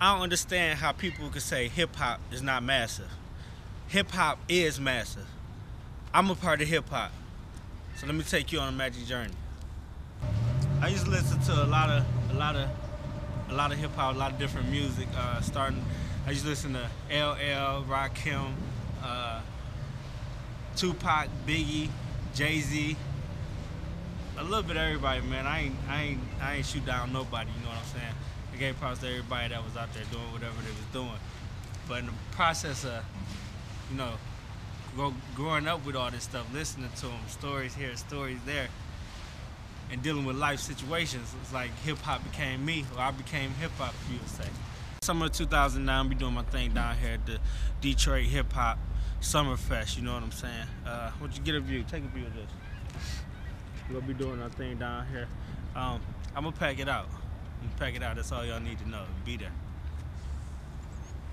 I don't understand how people could say hip hop is not massive. Hip hop is massive. I'm a part of hip hop. So let me take you on a magic journey. I used to listen to a lot of a lot of a lot of hip hop, a lot of different music. Uh, starting, I used to listen to LL, Rakim, uh, Tupac, Biggie, Jay Z, a little bit of everybody, man. I ain't I ain't I ain't shoot down nobody. You know what I'm saying? Gave props to everybody that was out there doing whatever they was doing. But in the process of, you know, grow, growing up with all this stuff, listening to them, stories here, stories there, and dealing with life situations, it's like hip hop became me, or I became hip hop, you would say. Summer of 2009, I'll be doing my thing down here at the Detroit Hip Hop Summerfest. You know what I'm saying? Uh, would you get a view? Take a view of this. We'll be doing our thing down here. Um, I'm gonna pack it out. I'm pack it out. That's all y'all need to know. Be there.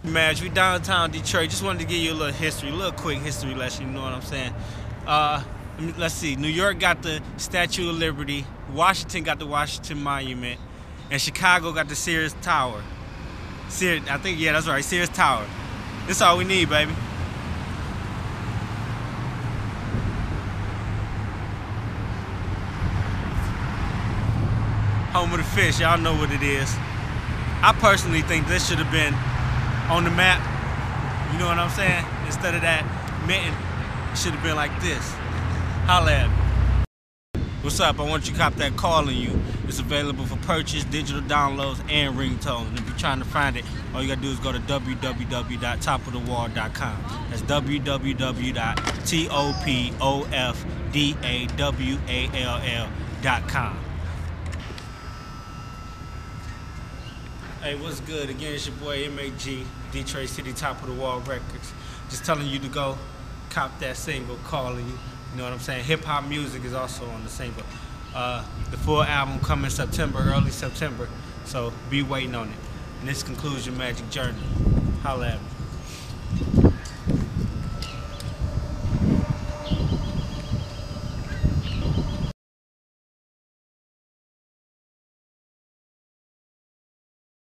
Madge, we downtown Detroit. Just wanted to give you a little history, a little quick history lesson. You know what I'm saying? Uh, let's see. New York got the Statue of Liberty. Washington got the Washington Monument, and Chicago got the Sears Tower. Sears, I think yeah, that's right. Sears Tower. That's all we need, baby. Home of the fish. Y'all know what it is. I personally think this should have been on the map. You know what I'm saying? Instead of that mitten, it should have been like this. Holla at me. What's up? I want you to cop that calling you. It's available for purchase, digital downloads, and ringtone. And if you're trying to find it, all you gotta do is go to www.topofthewall.com. That's www.topofdawall.com. Hey, what's good? Again, it's your boy MAG, Detroit City Top of the Wall Records. Just telling you to go cop that single, calling you. You know what I'm saying? Hip hop music is also on the single. Uh, the full album coming September, early September. So be waiting on it. And this concludes your magic journey. Holla at me.